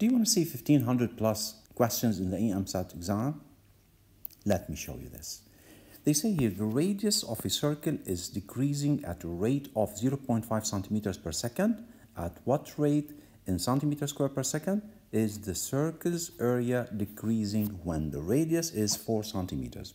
Do you want to see 1500 plus questions in the EmSAT exam? Let me show you this. They say here the radius of a circle is decreasing at a rate of 0.5 centimeters per second. At what rate in centimeters square per second is the circle's area decreasing when the radius is 4 centimeters?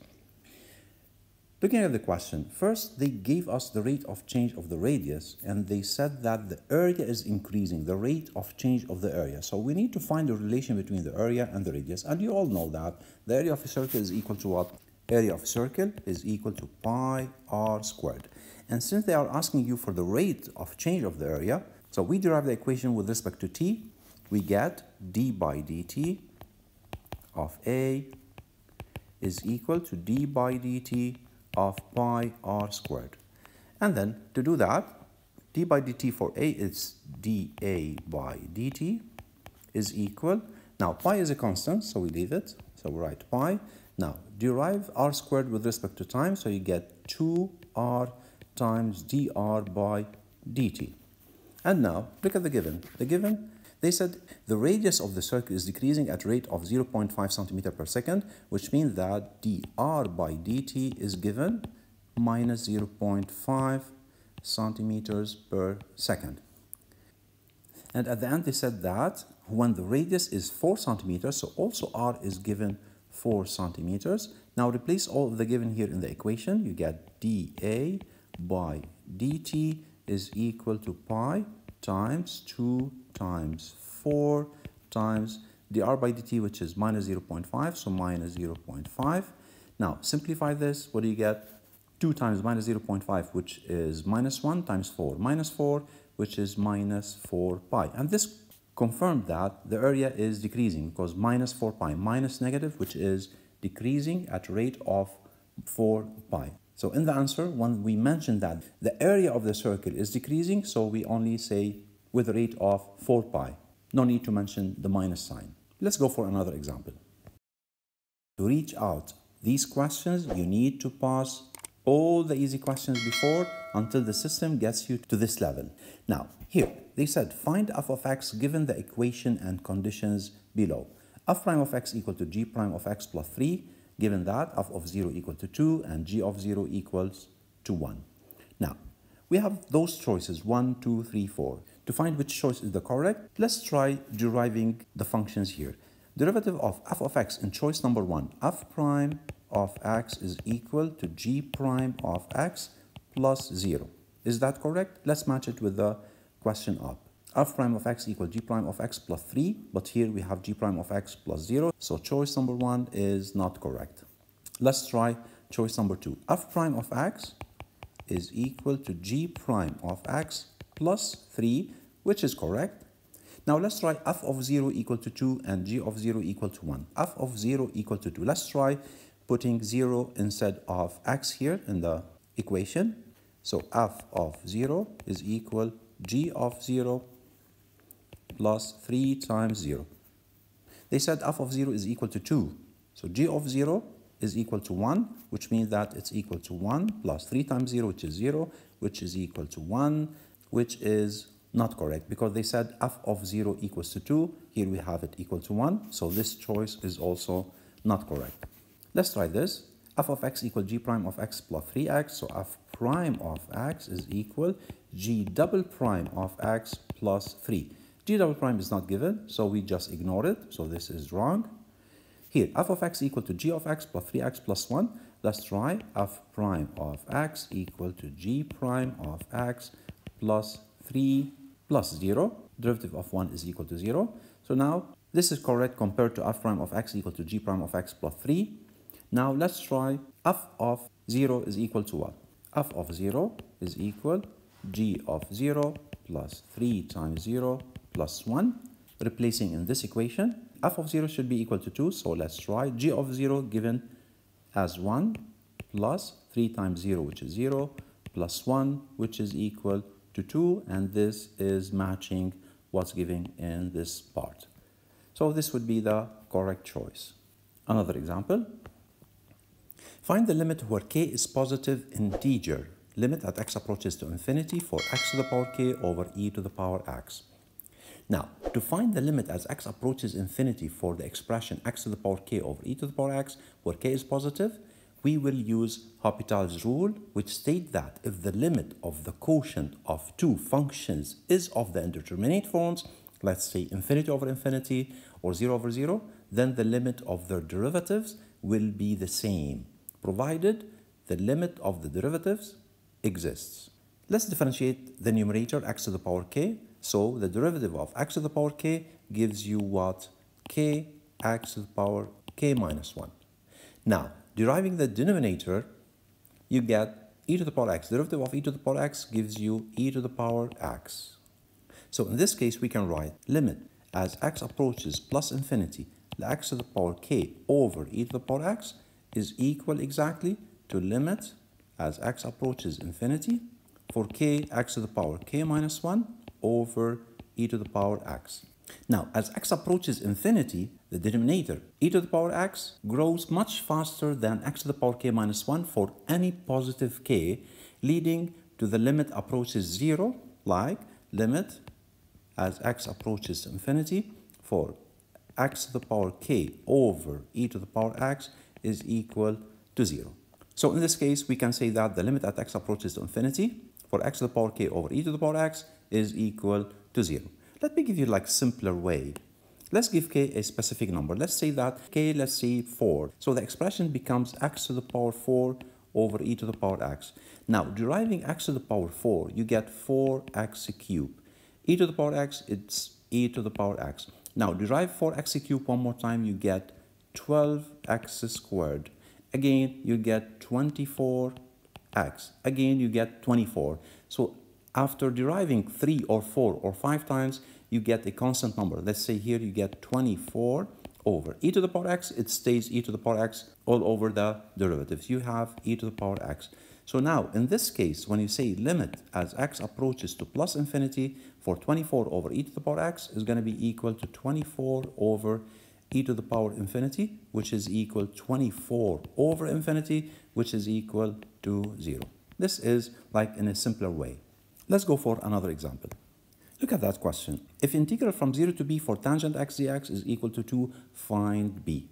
Looking at the question, first they gave us the rate of change of the radius and they said that the area is increasing, the rate of change of the area. So we need to find the relation between the area and the radius. And you all know that the area of a circle is equal to what? Area of a circle is equal to pi r squared. And since they are asking you for the rate of change of the area, so we derive the equation with respect to t, we get d by dt of a is equal to d by dt of pi r squared. And then to do that, d by dt for a is dA by dt is equal. Now pi is a constant, so we leave it. So we write pi. Now derive r squared with respect to time, so you get 2r times dr by dt. And now look at the given. The given they said the radius of the circle is decreasing at rate of 0.5 centimeter per second, which means that dr by dt is given minus 0.5 centimeters per second. And at the end, they said that when the radius is 4 centimeters, so also r is given 4 centimeters. Now replace all the given here in the equation. You get dA by dt is equal to pi times 2 times 4 times dr by dt, which is minus 0.5, so minus 0.5. Now, simplify this, what do you get? 2 times minus 0.5, which is minus 1 times 4, minus 4, which is minus 4 pi. And this confirmed that the area is decreasing because minus 4 pi minus negative, which is decreasing at rate of 4 pi. So in the answer, when we mention that the area of the circle is decreasing, so we only say with a rate of 4 pi. No need to mention the minus sign. Let's go for another example. To reach out these questions, you need to pass all the easy questions before until the system gets you to this level. Now, here, they said find f of x given the equation and conditions below. f prime of x equal to g prime of x plus 3, given that f of 0 equal to 2 and g of 0 equals to 1. Now, we have those choices 1, 2, 3, 4. To find which choice is the correct, let's try deriving the functions here. Derivative of f of x in choice number 1, f prime of x is equal to g prime of x plus 0. Is that correct? Let's match it with the question up. f prime of x equal g prime of x plus 3, but here we have g prime of x plus 0, so choice number 1 is not correct. Let's try choice number 2. f prime of x is equal to g prime of x plus 3, which is correct. Now let's try f of 0 equal to 2 and g of 0 equal to 1. f of 0 equal to 2. Let's try putting 0 instead of x here in the equation. So f of 0 is equal g of 0 plus 3 times 0. They said f of 0 is equal to 2. So g of 0 is equal to 1, which means that it's equal to 1 plus 3 times 0, which is 0, which is equal to 1 which is not correct because they said f of 0 equals to 2. Here we have it equal to 1. So this choice is also not correct. Let's try this. f of x equal g prime of x plus 3x. So f prime of x is equal g double prime of x plus 3. g double prime is not given, so we just ignore it. So this is wrong. Here, f of x equal to g of x plus 3x plus 1. Let's try f prime of x equal to g prime of x plus 3 plus 0. Derivative of 1 is equal to 0. So now this is correct compared to f prime of x equal to g prime of x plus 3. Now let's try f of 0 is equal to what? f of 0 is equal g of 0 plus 3 times 0 plus 1. Replacing in this equation, f of 0 should be equal to 2. So let's try g of 0 given as 1 plus 3 times 0, which is 0, plus 1, which is equal to 2 and this is matching what's given in this part. So this would be the correct choice. Another example. Find the limit where k is positive integer. Limit at x approaches to infinity for x to the power k over e to the power x. Now, to find the limit as x approaches infinity for the expression x to the power k over e to the power x, where k is positive, we will use Hopital's rule, which states that if the limit of the quotient of two functions is of the indeterminate forms, let's say infinity over infinity or 0 over 0, then the limit of their derivatives will be the same, provided the limit of the derivatives exists. Let's differentiate the numerator x to the power k so the derivative of x to the power k gives you what? k x to the power k minus 1. Now, deriving the denominator, you get e to the power x. Derivative of e to the power x gives you e to the power x. So in this case, we can write limit as x approaches plus infinity, the x to the power k over e to the power x is equal exactly to limit as x approaches infinity for k x to the power k minus 1 over e to the power x. Now, as x approaches infinity, the denominator e to the power x grows much faster than x to the power k minus 1 for any positive k, leading to the limit approaches 0, like limit as x approaches infinity for x to the power k over e to the power x is equal to 0. So in this case, we can say that the limit at x approaches to infinity for x to the power k over e to the power x is equal to 0. Let me give you like simpler way. Let's give k a specific number. Let's say that k, let's say 4. So the expression becomes x to the power 4 over e to the power x. Now, deriving x to the power 4, you get 4x cubed. e to the power x, it's e to the power x. Now, derive 4x cubed one more time, you get 12x squared. Again, you get 24x. Again, you get 24. So after deriving 3 or 4 or 5 times, you get a constant number. Let's say here you get 24 over e to the power x, it stays e to the power x all over the derivatives. You have e to the power x. So now, in this case, when you say limit as x approaches to plus infinity for 24 over e to the power x is going to be equal to 24 over e to the power infinity, which is equal 24 over infinity, which is equal to 0. This is like in a simpler way. Let's go for another example. Look at that question. If integral from 0 to b for tangent x dx is equal to 2, find b.